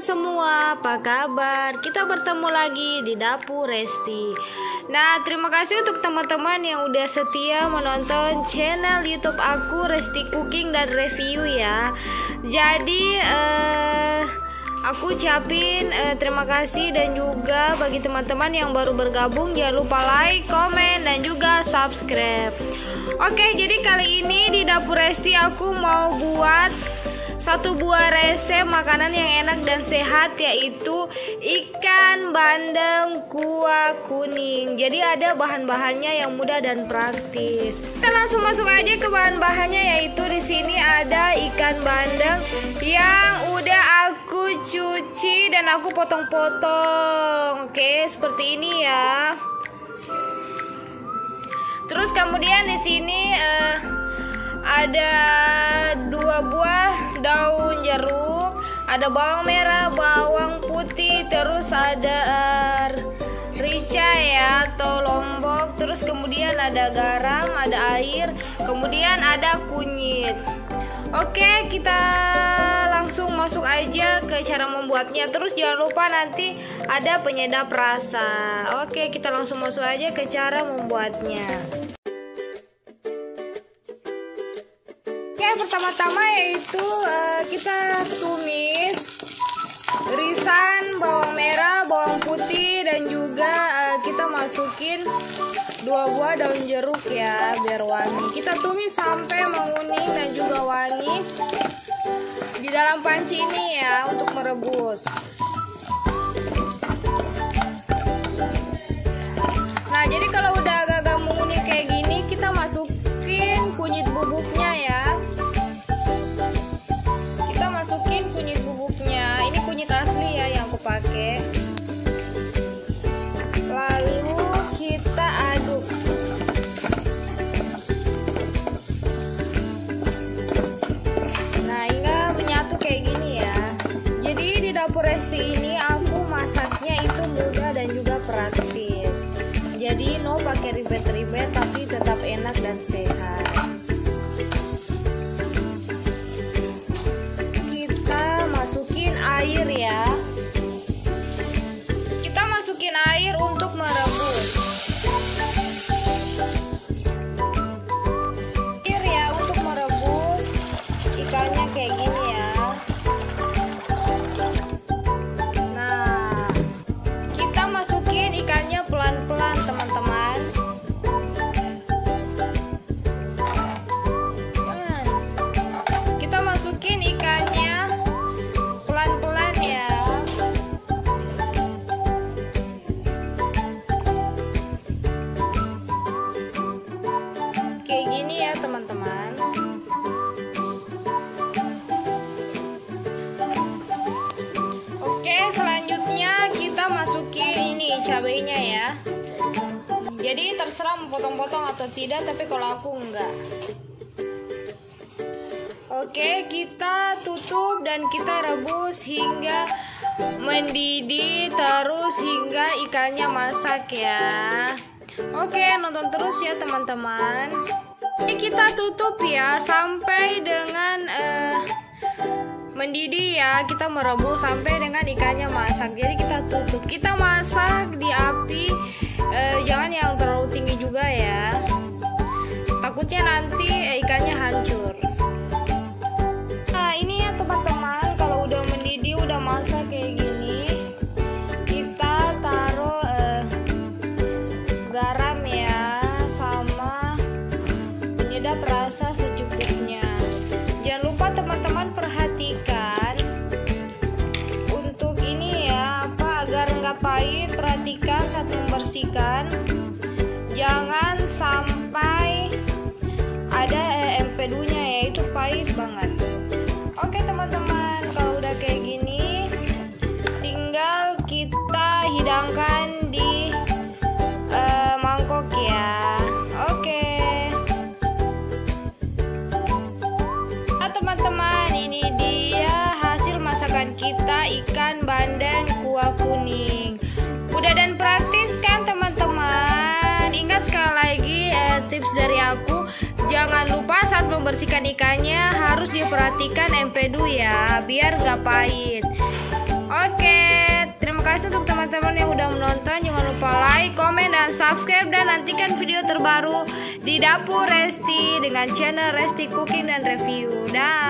semua, apa kabar? Kita bertemu lagi di Dapur Resti. Nah, terima kasih untuk teman-teman yang udah setia menonton channel YouTube aku Resti Cooking dan Review ya. Jadi, eh aku ucapin eh, terima kasih dan juga bagi teman-teman yang baru bergabung jangan lupa like, komen dan juga subscribe. Oke, jadi kali ini di Dapur Resti aku mau buat satu buah resep makanan yang enak dan sehat yaitu ikan bandeng kuah kuning. Jadi ada bahan-bahannya yang mudah dan praktis. Kita langsung masuk aja ke bahan-bahannya yaitu di sini ada ikan bandeng yang udah aku cuci dan aku potong-potong. Oke, seperti ini ya. Terus kemudian di sini uh, ada dua buah daun jeruk, ada bawang merah, bawang putih, terus ada uh, rica ya atau lombok, terus kemudian ada garam, ada air, kemudian ada kunyit. Oke, kita langsung masuk aja ke cara membuatnya. Terus jangan lupa nanti ada penyedap rasa. Oke, kita langsung masuk aja ke cara membuatnya. Pertama-tama yaitu uh, kita tumis irisan bawang merah, bawang putih dan juga uh, kita masukin dua buah daun jeruk ya biar wangi. Kita tumis sampai menguning dan juga wangi di dalam panci ini ya untuk merebus. Nah, jadi kalau udah dapur resti ini aku masaknya itu mudah dan juga praktis. Jadi no pakai ribet-ribet tapi tetap enak dan sehat kayak gini ya teman-teman. Oke selanjutnya kita masukin ini cabenya ya. Jadi terserah mau potong-potong atau tidak tapi kalau aku enggak. Oke kita tutup dan kita rebus hingga mendidih terus hingga ikannya masak ya Oke, nonton terus ya teman-teman. Ini kita tutup ya sampai dengan uh, mendidih ya. Kita merebus sampai dengan ikannya masak. Jadi kita tutup. Kita masak Perhatikan saat membersihkan, tips dari aku jangan lupa saat membersihkan ikannya harus diperhatikan empedu ya biar gak pahit Oke, terima kasih untuk teman-teman yang udah menonton. Jangan lupa like, komen, dan subscribe dan nantikan video terbaru di Dapur Resti dengan channel Resti Cooking dan Review. Dah.